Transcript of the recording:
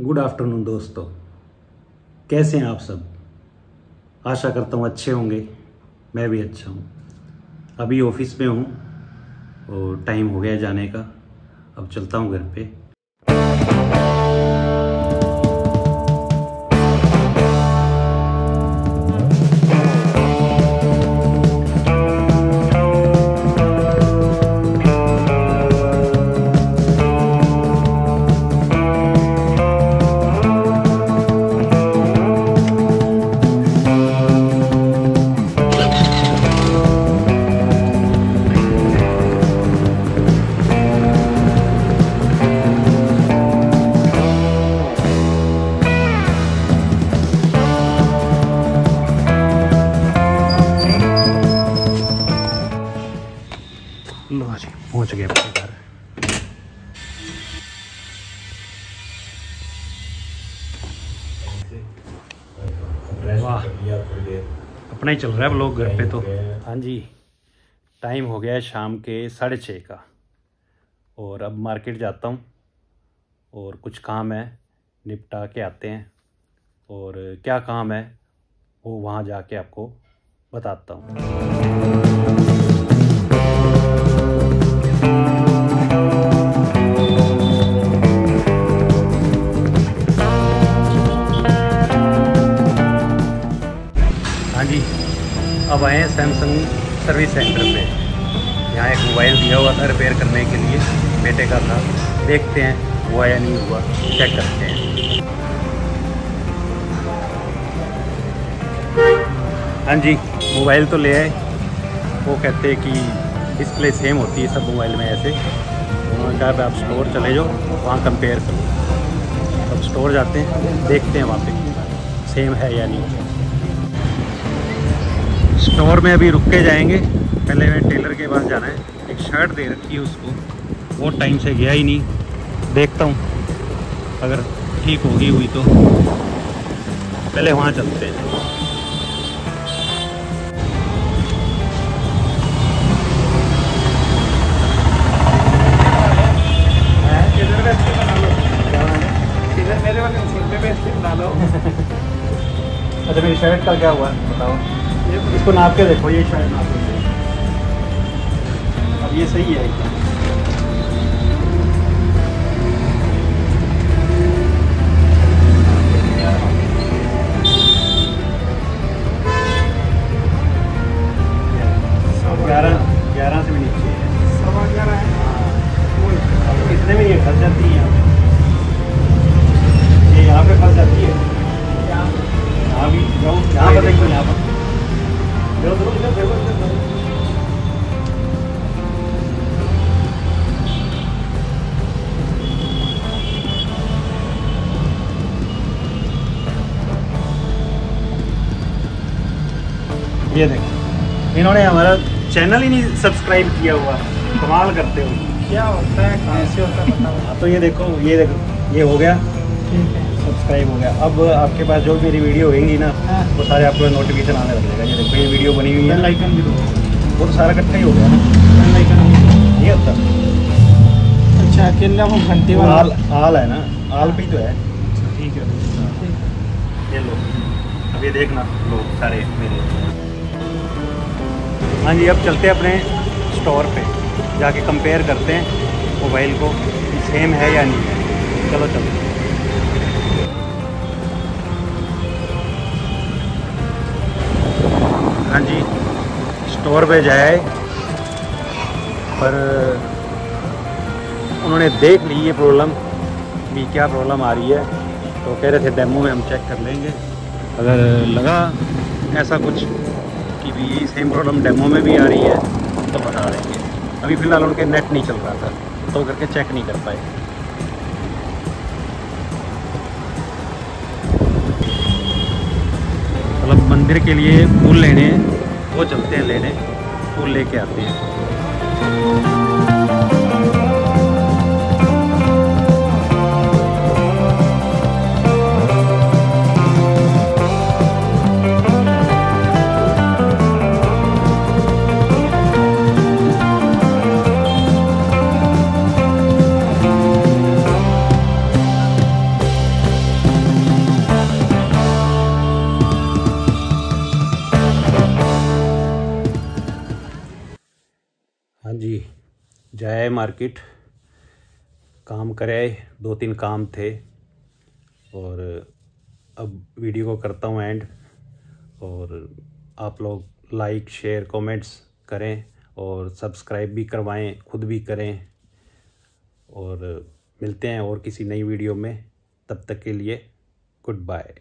Good afternoon दोस्तों। कैसे हैं आप सब? आशा करता हूँ अच्छे होंगे। मैं भी अच्छा हूँ। अभी ऑफ़िस में हूँ और टाइम हो गया जाने का। अब चलता हूँ घर पे। लो जी पहुँच गए अपने घर। अपना ही चल रहा है लोग घर पे तो। हाँ जी, टाइम हो गया है शाम के साढ़े छः का। और अब मार्केट जाता हूँ, और कुछ काम है, निपटा के आते हैं। और क्या काम है, वो वहाँ जाके आपको बताता हूँ। आए हैं सैमसंग सर्विस सेंटर पे। यहाँ एक मोबाइल दिया हुआ था रिपेयर करने के लिए बेटे का था। देखते हैं, हुआ या नहीं हुआ चेक करते हैं। हाँ जी मोबाइल तो ले आए। वो कहते हैं कि डिस्प्ले सेम होती है सब मोबाइल में ऐसे। उन्होंने कहा आप स्टोर चले जाओ, वहाँ कंपेयर करो। अब स्टोर जाते हैं, देखते हैं वहाँ पे सेम है या नहीं। स्टोर में अभी रुक के जाएँगे। पहले मैं टेलर के पास जाना है। एक शर्ट दे रखी है उसको। बहुत टाइम से गया ही नहीं। देखता हूँ। अगर ठीक होगी हुई तो। पहले वहाँ चलते हैं। मेरे वाले पे डालो अच्छा मेरी शर्ट का क्या हुआ? बताओ। इसको नाप के देखो ये शायद नाप के अब ये सही है एकदम। ग्यारह ग्यारह से भी नीचे है सवा ग्यारह है। इतने में ये फंस जाती है यहाँ ये यहाँ पे फंस जाती है? यहाँ भी यहाँ पर देखो यहाँ पर। ये देखो। इन्होंने हमारा चैनल ही नहीं सब्सक्राइब किया हुआ। कमाल करते हो। क्या होता है? कैसे होता है तो ये देखो ये देखो ये हो गया। ठीक है। सब्सक्राइब हो गया अब आपके पास जो मेरी वीडियो होंगी ना हाँ। वो सारे आपको नोटिफिकेशन आने लग जाएगा। ये देखो ये वीडियो बनी हुई है। बेल ना, आइकन भी वो तो सारा इकट्ठा ही हो गया ना। भी दो। ये होता अच्छा अकेला वो घंटे वाला। आल आल है ना। आल पे ही तो है। ठीक है। ये लो। अब ये देखना लोग सारे मेरे। हाँ जी अब चलते हैं अपने स्टोर पे। जाके कंपेयर करते हैं मोबाइल को सेम है या नहीं। है चलो चलो। हाँ जी स्टोर पे जाए पर उन्होंने देख ली ये प्रॉब्लम भी क्या प्रॉब्लम आ रही है तो कह रहे थे डेमो में हम चेक कर लेंगे अगर लगा ऐसा कुछ कि भी सेम प्रॉब्लम डेमो में भी आ रही है तो बता देंगे अभी फ़िलहाल उनके नेट नहीं चल रहा था तो करके चेक नहीं कर पाए मंदिर के लिए फूल लेने वो चलते हैं लेने फूल लेके आते हैं। जाए मार्केट। काम करे दो तीन काम थे और अब वीडियो को करता हूँ एंड और आप लोग लाइक, शेयर, कमेंट्स करें और सब्सक्राइब भी करवाएँ, खुद भी करें और मिलते हैं और किसी नई वीडियो में। तब तक के लिए गुड बाय।